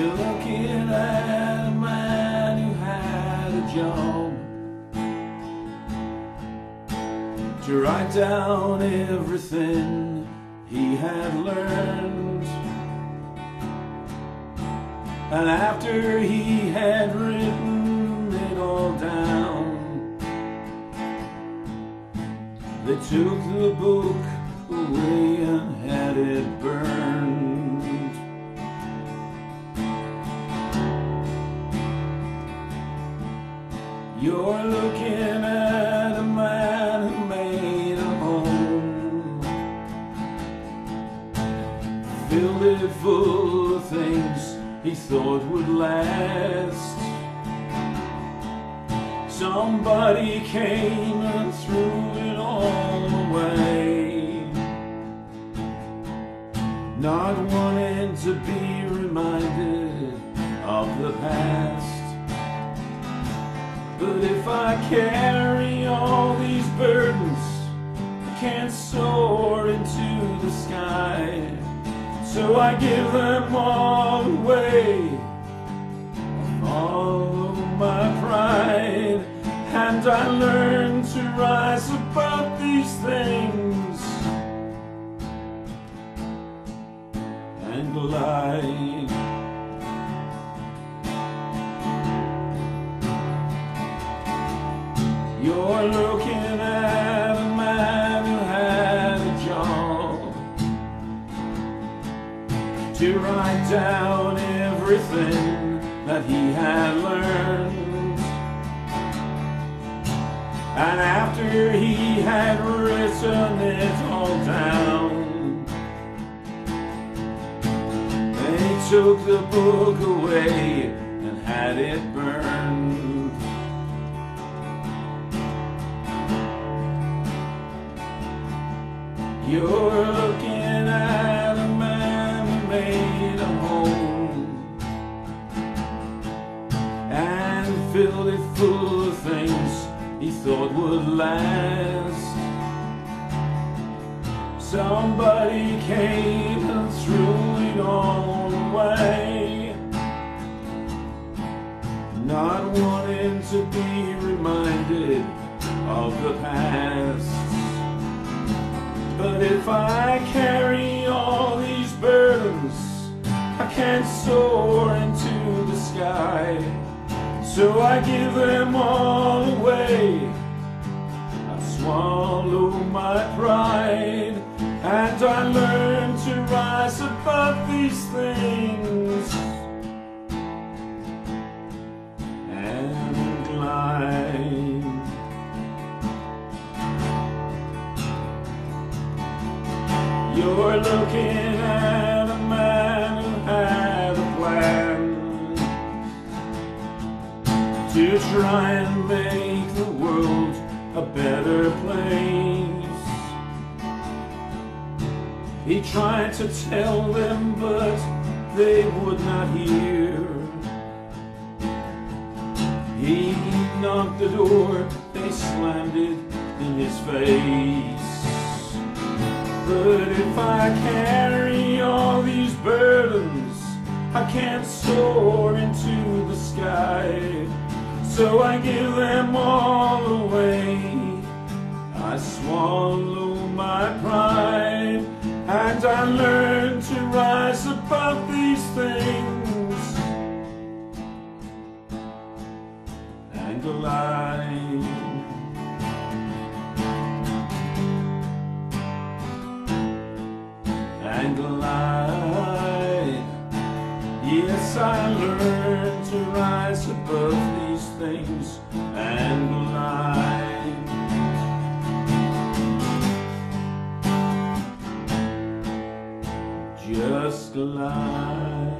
looking at a man who had a job to write down everything he had learned. And after he had written it all down, they took the book You're looking at a man who made a home, filled it full of things he thought would last. Somebody came and threw it all away, not wanting to be reminded of the past. But if I carry all these burdens, I can't soar into the sky. So I give them all away. Follow my pride, and I learn to rise above these things and glide. Looking at a man who had a job to write down everything that he had learned. And after he had written it all down, they took the book away and had it burned. You're looking at a man who made a home and filled it full of things he thought would last. Somebody came and threw it all away, not wanting to be If I carry all these burdens, I can't soar into the sky. So I give them all away. I swallow my pride, and I learn to rise above these things You're looking at a man who had a plan to try and make the world a better place. He tried to tell them, but they would not hear. He knocked the door, they slammed it in his face. But if I carry all these burdens, I can't soar into the sky. So I give them all away. I swallow my pride, and I learn to rise above these and glide. Yes, I learned to rise above these things and glide. Just glide.